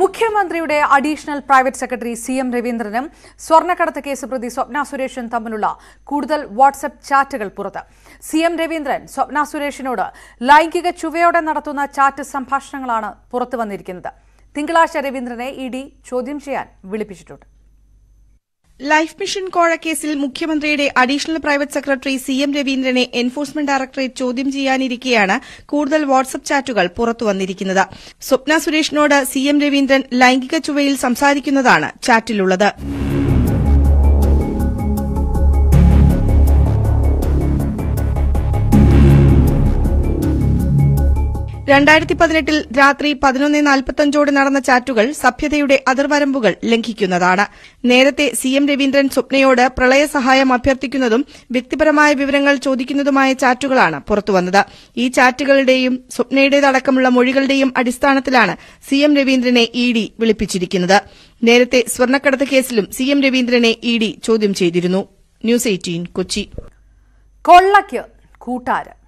മുഖ്യമന്ത്രിയുടെ additional private secretary C M രവീന്ദ്രനും സ്വർണക്കടത്ത് case പ്രതി സ്വപ്ന സുരേഷൻ തമ്മിലുള്ള കൂടുതൽ വാട്സ്ആപ്പ് ചാറ്റുകൾ പുറത്ത്. സി എം രവീന്ദ്രൻ സ്വപ്ന സുരേഷിനോട് ലൈംഗിക ചുവയോടെ നടത്തുന്ന ചാറ്റ് സംഭാഷണങ്ങളാണ് പുറത്തു വന്നിരിക്കുന്നത്. തിങ്കളാഴ്ച രവീന്ദ്രനെ ഇ ഡി ചോദ്യം ചെയ്യാൻ വിളിപ്പിച്ചിട്ടുണ്ട്. ലൈഫ് മിഷൻ കോഴ കേസിൽ മുഖ്യമന്ത്രിയുടെ additional private secretary C M രവീന്ദ്രനെ enforcement directorate ചോദ്യം ചെയ്യാനിരിക്കെയാണ് കൂടുതൽ വാട്സ്ആപ്പ് ചാറ്റുകൾ പുറത്തുവന്നിരിക്കുന്നത് സ്വപ്ന സുരേഷിനോട് സി എം രവീന്ദ്രൻ ലൈംഗിക ചുവയിൽ സംസാരിക്കുന്നതാണ് ചാറ്റിലുള്ളത്. രണ്ടായിരത്തി പതിനെട്ടിൽ രാത്രി പതിനൊന്ന് നാൽപ്പത്തഞ്ചോടെ നടന്ന ചാറ്റുകൾ സഭ്യതയുടെ അതിർവരമ്പുകൾ ലംഘിക്കുന്നതാണ്. നേരത്തെ സി എം രവീന്ദ്രൻ സ്വപ്നയോട് പ്രളയ സഹായം അഭ്യർത്ഥിക്കുന്നതും വ്യക്തിപരമായ വിവരങ്ങൾ ചോദിക്കുന്നതുമായ ചാറ്റുകളാണ് പുറത്തുവന്നത്. ഈ ചാറ്റുകളുടെയും സ്വപ്നയുടേതടക്കമുള്ള മൊഴികളുടെയും അടിസ്ഥാനത്തിലാണ് സി എം രവീന്ദ്രനെ ഇ ഡി വിളിപ്പിച്ചിരിക്കുന്നത്. നേരത്തെ സ്വർണക്കടത്ത് കേസിലും സി എം രവീന്ദ്രനെ ഇ ഡി ചോദ്യം ചെയ്തിരുന്നു. News eighteen Kochi. കൊള്ളയ്ക്ക് കൂട്ടാര്.